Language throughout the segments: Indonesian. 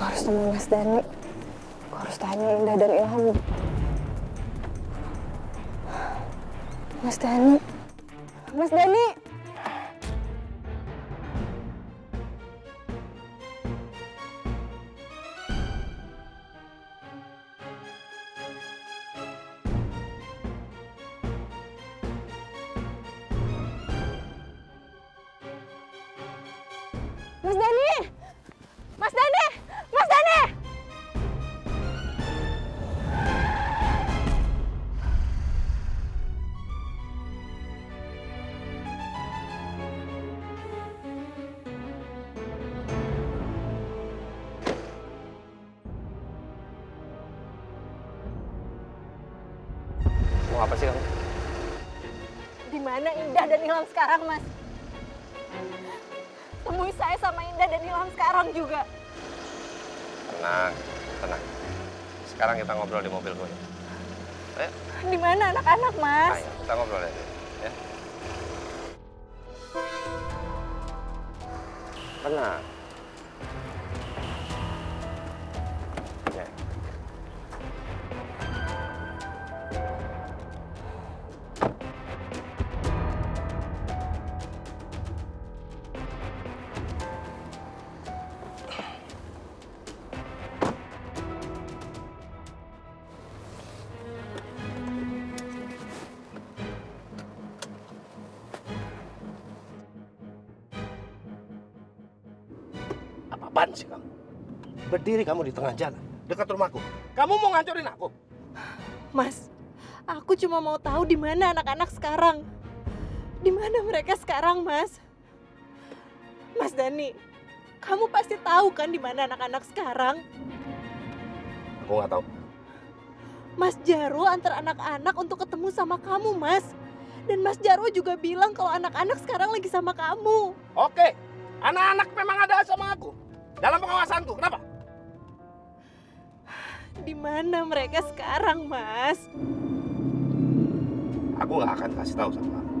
Mas Dani, aku harus tanya Indah dan Ilham. Mas Dani, Mas Dani. Mas Dani! Sih kamu? Di mana Indah dan Ilham sekarang, Mas? Temui saya sama Indah dan Ilham sekarang juga. Tenang, tenang. Sekarang kita ngobrol di mobil gue. Ayo, Di mana anak-anak, Mas? ayo kita ngobrol ya. ya. Tenang. Apa-apaan sih kamu? Berdiri kamu di tengah jalan, dekat rumahku. Kamu mau ngancurin aku? Mas, aku cuma mau tahu di mana anak-anak sekarang. Di mana mereka sekarang, Mas? Mas Dani, kamu pasti tahu kan di mana anak-anak sekarang? Aku nggak tahu. Mas Jarwo antar anak-anak untuk ketemu sama kamu, Mas. Dan Mas Jarwo juga bilang kalau anak-anak sekarang lagi sama kamu. Oke, anak-anak memang ada sama aku. Dalam pengawasanku, kenapa? Di mana mereka sekarang, Mas? Aku nggak akan kasih tahu sama kamu.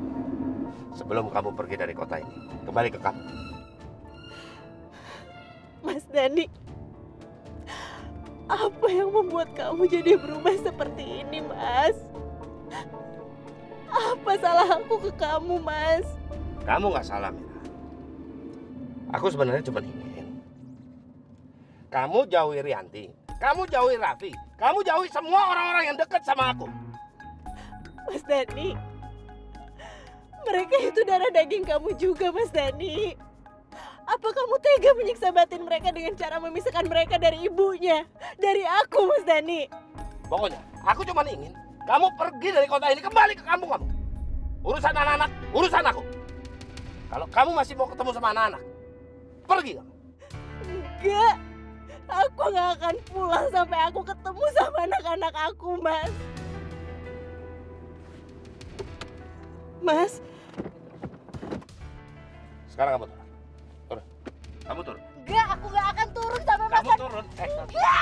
Sebelum kamu pergi dari kota ini, kembali ke kamu. Mas Dani, apa yang membuat kamu jadi berubah seperti ini, Mas? Apa salah aku ke kamu, Mas? Kamu nggak salah, Mira. Aku sebenarnya cuma ingin kamu jauhi Rianti, kamu jauhi Raffi, kamu jauhi semua orang-orang yang dekat sama aku. Mas Dani, mereka itu darah daging kamu juga, Mas Dani. Apa kamu tega menyiksa batin mereka dengan cara memisahkan mereka dari ibunya? Dari aku, Mas Dani. Pokoknya, aku cuma ingin kamu pergi dari kota ini kembali ke kampung kamu. Urusan anak-anak, urusan aku. Kalau kamu masih mau ketemu sama anak-anak, pergi kamu. Enggak. Aku nggak akan pulang sampai aku ketemu sama anak-anak aku, Mas. Mas, Sekarang kamu turun. Turun. Kamu turun. enggak, aku nggak akan turun sampai Mas Kamu turun. Eh,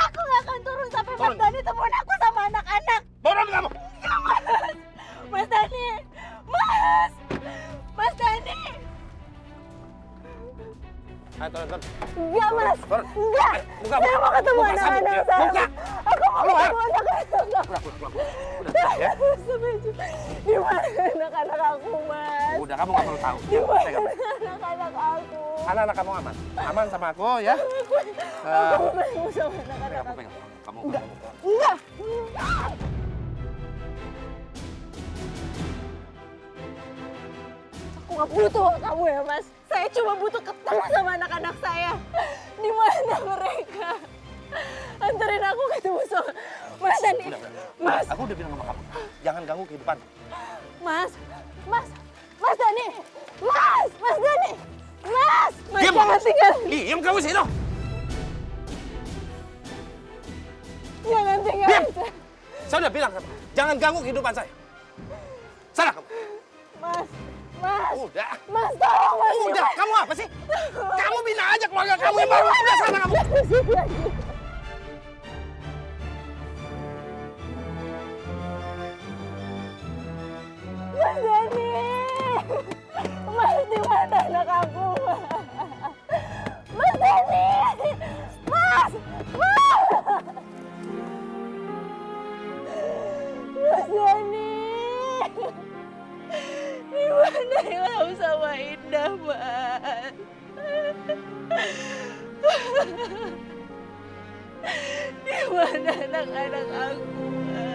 aku nggak akan turun sampai Mas Turun. Dani temuin aku sama anak-anak. turun kamu. Ayo turun, turun. Enggak, Mas. Turun. Enggak. Ayo, buka, Saya mau ketemu buka, anak-anak ya. saya. Buka. Aku mau ketemu anak-anak. Pulang, pulang, pulang. Udah, ya. Di mana anak-anak aku, Mas? Udah, kamu nggak perlu tahu. Di mana anak-anak aku? Anak-anak kamu aman. Aman sama aku ya. Aku Eh, mau ketemu sama anak-anak aku. Enggak. kamu. Enggak. Enggak. Aku nggak butuh kamu ya, Mas. Saya cuma butuh ketemu sama anak-anak saya. Di mana mereka? Anterin aku ketemu sama Mas Dani. Mas, Aku udah bilang sama kamu, jangan ganggu kehidupan. Mas, Mas, Mas Dani, Mas, Mas Dani, Mas, Mas Diam, jangan tinggal, Diam kamu sih, jangan tinggal. Diam. Saya udah bilang jangan ganggu kehidupan saya. Udah. Mas tolong Mas. Udah, kamu apa sih? Kamu bina aja keluarga kamu yang baru. Udah sana kamu. Mas Dani, Mas di mana anak aku? Indah, Mas. Di mana anak-anak aku?